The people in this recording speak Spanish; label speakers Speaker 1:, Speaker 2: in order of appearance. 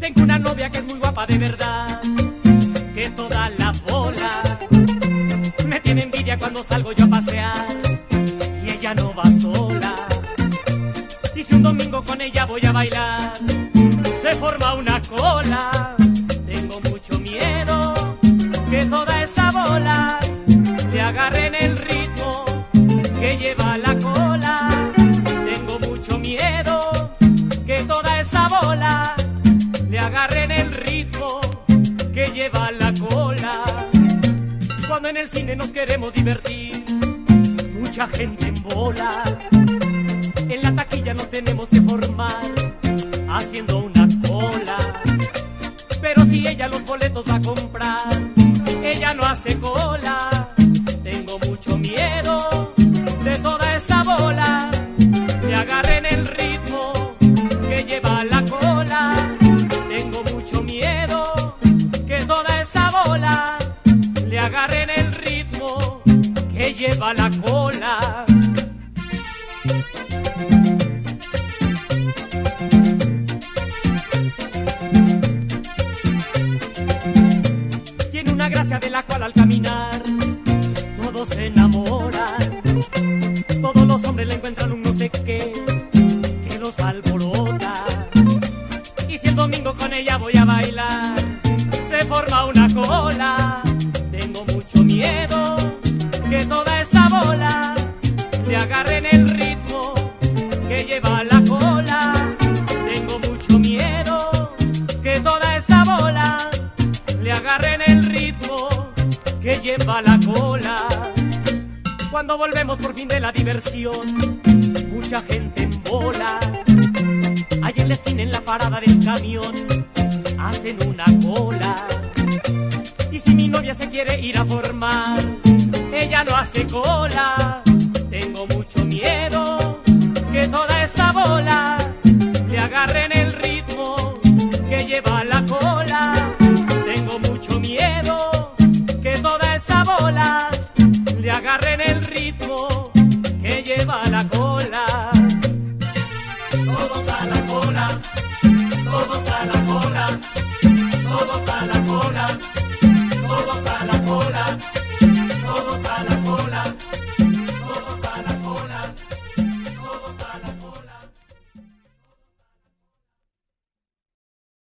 Speaker 1: Tengo una novia que es muy guapa de verdad, que toda la bola me tiene envidia cuando salgo yo a pasear y ella no va sola. Y si un domingo con ella voy a bailar, se forma una cola. Cuando en el cine nos queremos divertir, mucha gente en bola. En la taquilla nos tenemos que formar, haciendo una cola. Pero si ella los boletos va a comprar, ella no hace cola. Que lleva la cola. Tiene una gracia de la cual al caminar todos se enamoran. Todos los hombres le encuentran un no sé qué que los alborota. Y si el domingo con ella voy a bailar, se forma una agarren el ritmo que lleva la cola. Tengo mucho miedo que toda esa bola le agarren el ritmo que lleva la cola. Cuando volvemos por fin de la diversión, mucha gente en bola. Ahí en la esquina, en la parada del camión, hacen una cola. Y si mi novia se quiere ir a formar, ella no hace cola. ou